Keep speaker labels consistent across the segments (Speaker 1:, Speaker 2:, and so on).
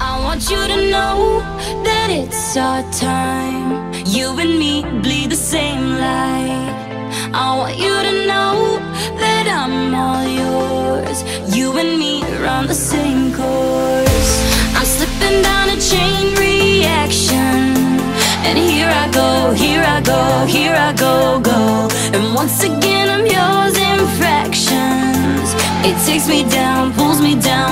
Speaker 1: I want you to know that it's our time. You and me bleed the same light. I want you to know that I'm all yours. You and me run the same course. I'm slipping down a chain reaction. And here I go, here I go, here I go, go. And once again, I'm yours in fractions. It takes me down, pulls me down, pulls me down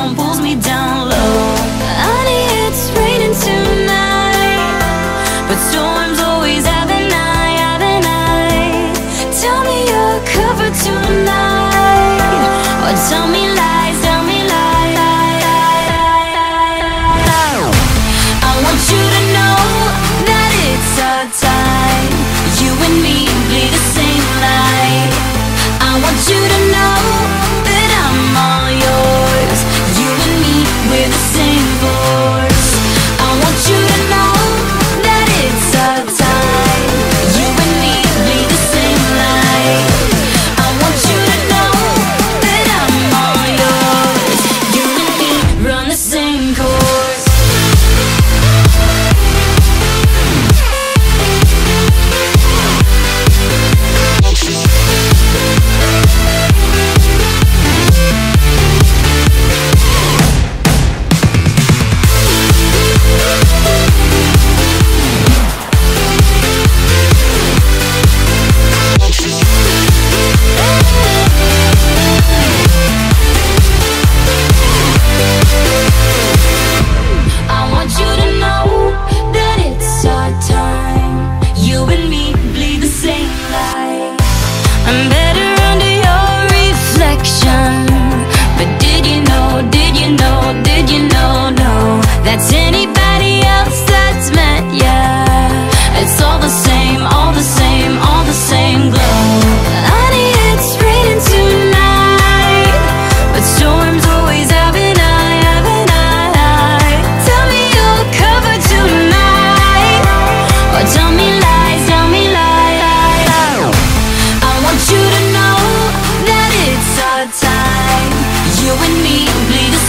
Speaker 1: You and me. Bleed